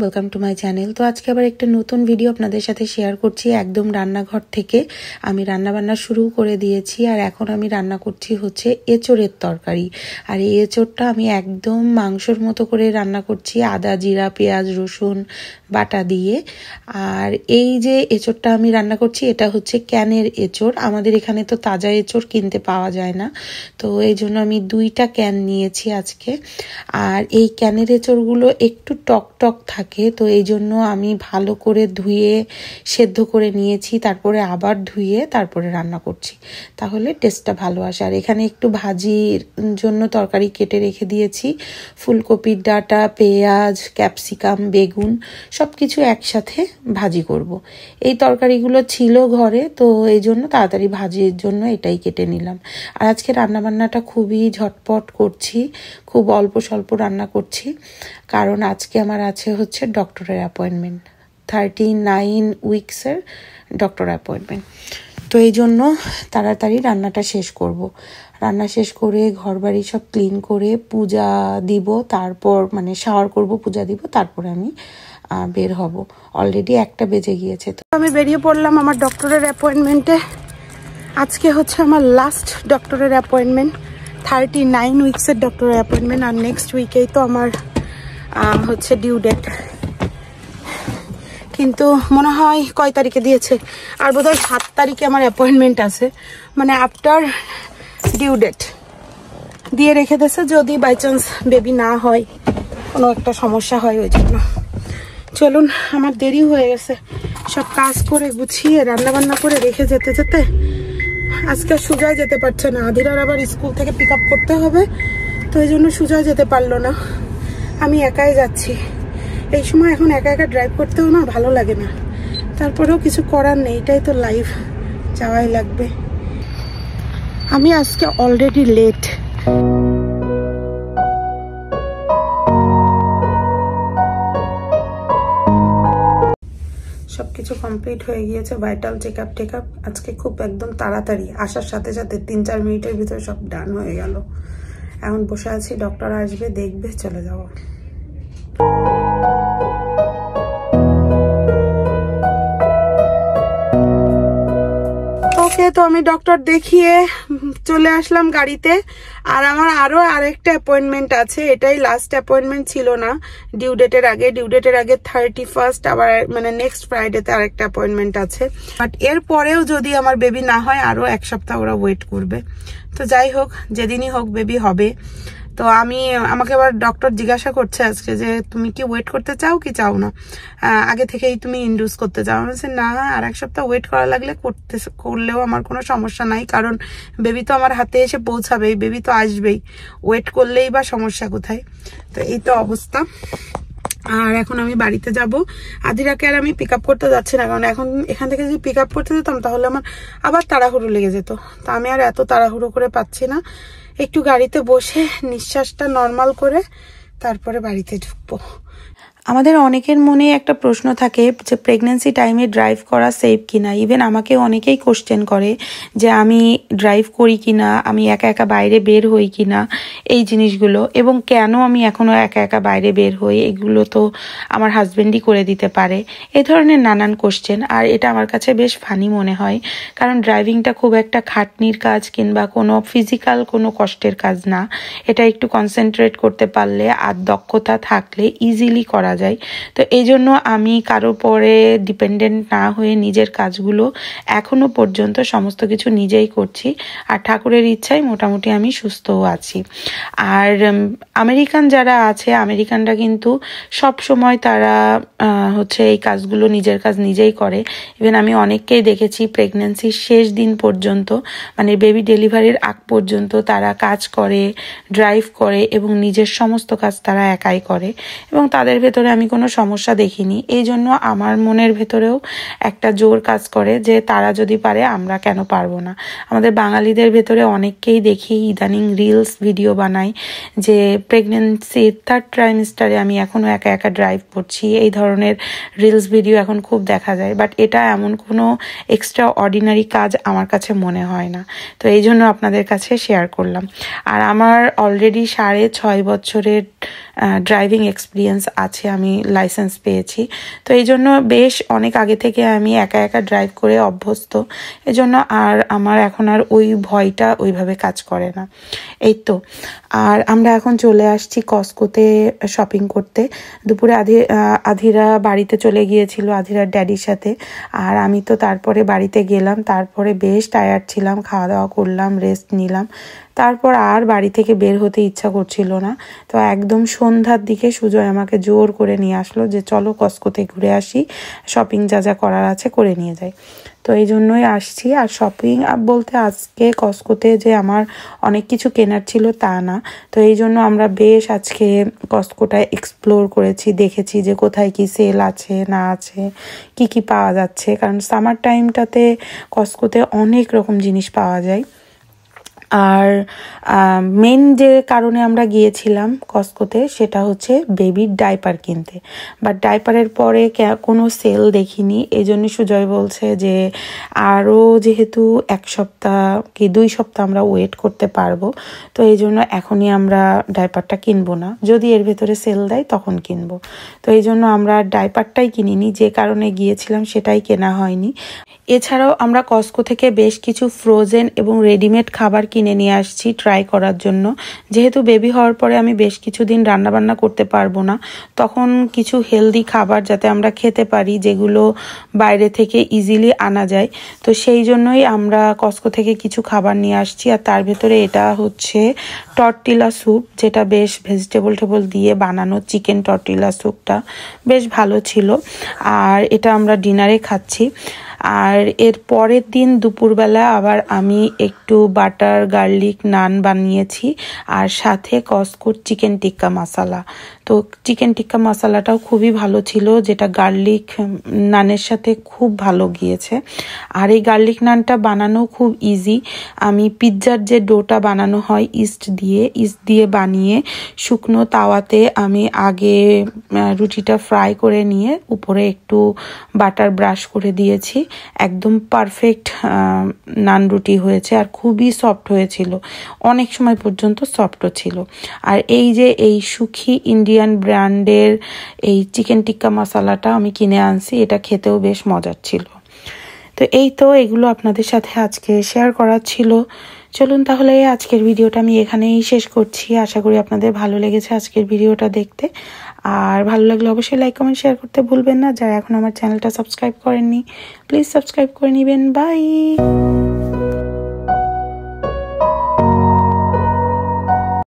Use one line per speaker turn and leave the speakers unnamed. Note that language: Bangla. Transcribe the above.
ওয়েলকাম টু মাই চ্যানেল তো আজকে আবার একটা নতুন ভিডিও আপনাদের সাথে শেয়ার করছি একদম রান্নাঘর থেকে। আমি রান্না বান্না শুরু করে দিয়েছি আর এখন আমি রান্না করছি হচ্ছে এঁচড়ের তরকারি। আর এই এঁচড়টা আমি একদম মাংসর মতো করে রান্না করছি, আদা, জিরা, পেঁয়াজ, রসুন, বাটা দিয়ে। আর এই যে এঁচড়টা আমি রান্না করছি, এটা হচ্ছে ক্যানের এঁচড়। আমাদের এখানে তো তাজা এঁচড় কিনতে পাওয়া যায় না। তো এই জন্য আমি দুইটা ক্যান নিয়েছি আজকে। আর এই ক্যানের এঁচড়গুলো একটু টক টক থাকে তো এই জন্য আমি ভালো করে ধুয়ে, সেদ্ধ করে নিয়েছি, তারপরে আবার ধুয়ে তারপরে রান্না করছি। তাহলে টেস্টটা ভালো আসে। আর এখানে একটু ভাজির জন্য তরকারি কেটে রেখে দিয়েছি। ফুলকপির ডাটা, পেঁয়াজ, ক্যাপসিকাম, বেগুন সব কিছু একসাথে ভাজি করব। এই তরকারিগুলো ছিল ঘরে, তো এই জন্য তাড়াতাড়ি ভাজির জন্য এটাই কেটে নিলাম। আর আজকে রান্নাবান্নাটা খুবই ঝটপট করছি। খুব অল্প স্বল্প রান্না করছি। কারণ আজকে আমার আছে হচ্ছে ডক্টরের অ্যাপয়েন্টমেন্ট থার্টি নাইন উইকসের ডক্টর অ্যাপয়েন্টমেন্ট তো এই জন্য তাড়াতাড়ি রান্নাটা শেষ করব। রান্না শেষ করে ঘর বাড়ি সব ক্লিন করে পূজা দিব, তারপর মানে শাওয়ার করব, পূজা দিব, তারপরে আমি বের হব। অলরেডি একটা বেজে গিয়েছে। তো
আমি বেরিয়ে পড়লাম আমার ডক্টরের অ্যাপয়েন্টমেন্টে আজকে হচ্ছে আমার লাস্ট ডক্টরের অ্যাপয়েন্টমেন্ট থার্টি নাইন উইক্সের ডক্টরের অ্যাপয়েন্টমেন্ট আর নেক্সট উইকেই তো আমার হচ্ছে ডিউ ডেট কিন্তু মনে হয় কয় তারিখে দিয়েছে? আর বোধহয় সাত তারিখে আমার অ্যাপয়েন্টমেন্ট আছে। মানে আফটার ডিউ ডেট দিয়ে রেখে দিয়েছে যদি বাই চান্স বেবি না হয়, কোনো একটা সমস্যা হয় ওই জন্য। চলুন, আমার দেরি হয়ে গেছে। সব কাজ করে গুছিয়ে রান্না বান্না করে রেখে যেতে যেতে। আজকে সুজয় যেতে পারছে না। আধিরার আবার স্কুল থেকে পিক করতে হবে, তো এই জন্য সুজয় যেতে পারল না। আমি একাই যাচ্ছি। এই সময় এখন একা একা ড্রাইভ করতেও না, ভালো লাগে না। তারপরেও কিছু করার নেই, এটাই তো লাইফ যাওয়াই লাগবে। আমি আজকে অলরেডি লেট সবকিছু কমপ্লিট হয়ে গিয়েছে vital check up take up আজকে খুব একদম তাড়াতাড়ি, আসার সাথে সাথে তিন চার মিনিটের ভিতরে সব ডান হয়ে গেল। এখন বসে আছি ডক্টর আসবে, দেখবে, চলে যাব। তো আমি ডক্টর দেখিয়ে চলে আসলাম গাড়িতে। আর আমার আরও আরেকটা অ্যাপয়েন্টমেন্ট আছে, এটাই লাস্ট অ্যাপয়েন্টমেন্ট ছিল না। ডিউ ডেটের আগে ডিউ ডেটের আগে থার্টি ফার্স্ট আবার মানে নেক্সট ফ্রাইডেতে আরেকটা অ্যাপয়েন্টমেন্ট আছে। বাট এর পরেও যদি আমার বেবি না হয় আরও এক সপ্তাহ ওরা ওয়েট করবে। তো যাই হোক, যেদিনই হোক বেবি হবে। তো আমি, আমাকে আবার ডক্টর জিজ্ঞাসা করছে আজকে যে, তুমি কি ওয়েট করতে চাও কি চাও না? আগে থেকেই তুমি ইন্ডিউস করতে চাও। আমি না, আর এক সপ্তাহ ওয়েট করা লাগলে করতে, করলেও আমার কোনো সমস্যা নাই। কারণ বেবি তো আমার হাতে এসে পৌঁছাবেই বেবি তো আসবেই। ওয়েট করলেই বা সমস্যা কোথায়? তো এই তো অবস্থা। আর এখন আমি বাড়িতে যাব। আধিরাকে আর আমি পিক করতে যাচ্ছি না। কারণ এখন এখান থেকে যদি পিক করতে যেতাম, তাহলে আমার আবার তাড়াহুড়ো লেগে যেত। তা আমি আর এত তাড়াহুড়ো করে পাচ্ছি না। একটু গাড়িতে বসে নিঃশ্বাসটা নর্মাল করে তারপরে বাড়িতে ঢুকবো।
আমাদের অনেকের মনে একটা প্রশ্ন থাকে যে প্রেগনেন্সি টাইমে ড্রাইভ করা সেফ কিনা। ইভেন আমাকে অনেকেই কোশ্চেন করে যে আমি ড্রাইভ করি কিনা, আমি একা একা বাইরে বের হই কিনা, এই জিনিসগুলো। এবং কেন আমি এখনও একা একা বাইরে বের হই, এগুলো তো আমার হাজব্যান্ডই করে দিতে পারে। এ ধরনের নানান কোশ্চেন আর এটা আমার কাছে বেশ ফানি মনে হয়। কারণ ড্রাইভিংটা খুব একটা খাটনির কাজ কিংবা কোনো ফিজিক্যাল কোনো কষ্টের কাজ না। এটা একটু কনসেন্ট্রেট করতে পারলে আর দক্ষতা থাকলে ইজিলি করা যায়। তো এই জন্য আমি কারও পরে ডিপেন্ডেন্ট না হয়ে নিজের কাজগুলো এখনও পর্যন্ত সমস্ত কিছু নিজেই করছি। আর ঠাকুরের ইচ্ছায় মোটামুটি আমি সুস্থও আছি। আর আমেরিকান যারা আছে, আমেরিকানরা কিন্তু সব সময় তারা হচ্ছে এই কাজগুলো নিজের কাজ নিজেই করে। ইভেন আমি অনেককেই দেখেছি প্রেগনেন্সির শেষ দিন পর্যন্ত মানে বেবি ডেলিভারির আগ পর্যন্ত তারা কাজ করে ড্রাইভ করে এবং নিজের সমস্ত কাজ তারা একাই করে। এবং তাদের ভেতরে আমি কোনো সমস্যা দেখিনি। এই জন্য আমার মনের ভেতরেও একটা জোর কাজ করে যে তারা যদি পারে, আমরা কেন পারব না? আমাদের বাঙালিদের ভেতরে অনেককেই দেখি, ইদানিং রিলস ভিডিও বানাই যে প্রেগনেন্সি থার্ড ট্রাইমিস্টারে আমি এখনও একা একা ড্রাইভ করছি। এই ধরনের রিলস ভিডিও এখন খুব দেখা যায়। বাট এটা এমন কোনো এক্সট্রা অর্ডিনারি কাজ আমার কাছে মনে হয় না। তো এই জন্য আপনাদের কাছে শেয়ার করলাম। আর আমার অলরেডি সাড়ে ছয় বছরের ড্রাইভিং এক্সপিরিয়েন্স আছে, আমি লাইসেন্স পেয়েছি। তো এই জন্য বেশ অনেক আগে থেকে আমি একা একা ড্রাইভ করে অভ্যস্ত। এজন্য আর আমার এখন আর ওই ভয়টা ওইভাবে কাজ করে না। এই তো, আর আমরা এখন চলে আসছি কস্কোতে শপিং করতে। দুপুরে আধি আধিরা বাড়িতে চলে গিয়েছিল, আধিরার ড্যাডির সাথে। আর আমি তো তারপরে বাড়িতে গেলাম, তারপরে বেশ টায়ার্ড ছিলাম খাওয়া দাওয়া করলাম রেস্ট নিলাম। তারপর আর বাড়ি থেকে বের হতে ইচ্ছা করছিল না। তো একদম সন্ধ্যার দিকে সুজয় আমাকে জোর করে নিয়ে আসলো যে, চলো কস্কোতে ঘুরে আসি শপিং যা যা করার আছে করে নিয়ে যাই। তো এই জন্যই আসছি। আর শপিং বলতে আজকে কস্কোতে যে আমার অনেক কিছু কেনার ছিল তা না। তো এই জন্য আমরা বেশ আজকে কস্কোটা এক্সপ্লোর করেছি, দেখেছি যে কোথায় কি সেল আছে, না আছে, কি কি পাওয়া যাচ্ছে। কারণ সামার টাইমটাতে কস্কোতে অনেক রকম জিনিস পাওয়া যায়। আর মেন যে কারণে আমরা গিয়েছিলাম কস্কোতে সেটা হচ্ছে বেবির ডাইপার কিনতে। বাট ডাইপারের পরে কোনো সেল দেখিনি। এই জন্য সুজয় বলছে যে, আরও যেহেতু এক সপ্তাহ কি দুই সপ্তাহ আমরা ওয়েট করতে পারব, তো এই জন্য এখনই আমরা ডাইপারটা কিনবো না। যদি এর ভেতরে সেল দেয় তখন কিনবো। তো এই জন্য আমরা ডাইপারটাই কিনিনি। যে কারণে গিয়েছিলাম সেটাই কেনা হয়নি। এছাড়াও আমরা কস্কো থেকে বেশ কিছু ফ্রোজেন এবং রেডিমেড খাবার কিনে নিয়ে আসছি ট্রাই করার জন্য। যেহেতু বেবি হওয়ার পরে আমি বেশ কিছুদিন রান্নাবান্না করতে পারব না, তখন কিছু হেলদি খাবার যাতে আমরা খেতে পারি, যেগুলো বাইরে থেকে ইজিলি আনা যায়। তো সেই জন্যই আমরা কস্কো থেকে কিছু খাবার নিয়ে আসছি, আর তার ভেতরে এটা হচ্ছে টর্টিলা স্যুপ যেটা বেশ ভেজিটেবল টেবল দিয়ে বানানো চিকেন টর্টিলা স্যুপটা বেশ ভালো ছিল। আর এটা আমরা ডিনারে খাচ্ছি। আর এর পরের দিন দুপুরবেলা আবার আমি একটু বাটার গার্লিক নান বানিয়েছি আর সাথে কসকোর চিকেন টিক্কা মশালা। তো চিকেন টিক্কা মশালাটাও খুবই ভালো ছিল, যেটা গার্লিক নানের সাথে খুব ভালো গিয়েছে। আর এই গার্লিক নানটা বানানো খুব ইজি আমি পিৎজার যে ডোটা বানানো হয় ইস্ট দিয়ে ইস্ট দিয়ে বানিয়ে শুকনো তাওয়াতে আমি আগে রুটিটা ফ্রাই করে নিয়ে উপরে একটু বাটার ব্রাশ করে দিয়েছি। একদম পারফেক্ট নান রুটি হয়েছে আর খুবই সফট হয়েছিল। অনেক সময় পর্যন্ত সফটও ছিল। আর এই যে এই সুখী ইন্ডিয়ান ব্র্যান্ডের এই চিকেন টিক্কা মশালাটা আমি কিনে আনছি, এটা খেতেও বেশ মজার ছিল। তো এই তো এগুলো আপনাদের সাথে আজকে শেয়ার করার ছিল। চলুন তাহলে আজকের ভিডিওটা আমি এখানেই শেষ করছি। আশা করি আপনাদের ভালো লেগেছে আজকের ভিডিওটা দেখতে। আর ভালো লাগলে অবশ্যই লাইক কমেন্ট শেয়ার করতে ভুলবেন না। যারা এখন আমার চ্যানেলটা সাবস্ক্রাইব করেননি প্লিজ সাবস্ক্রাইব করে নেবেন। বাই